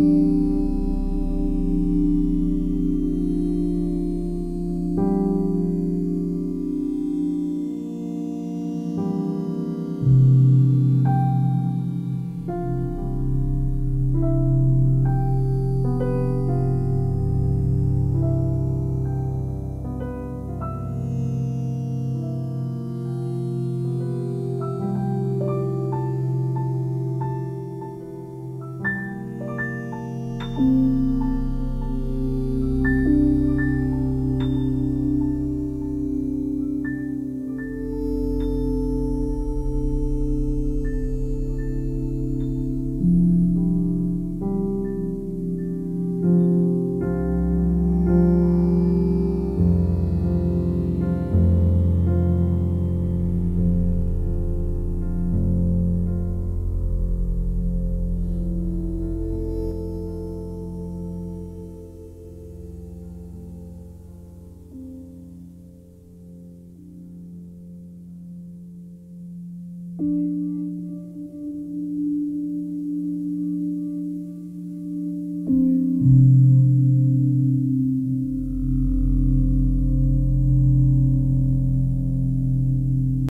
Música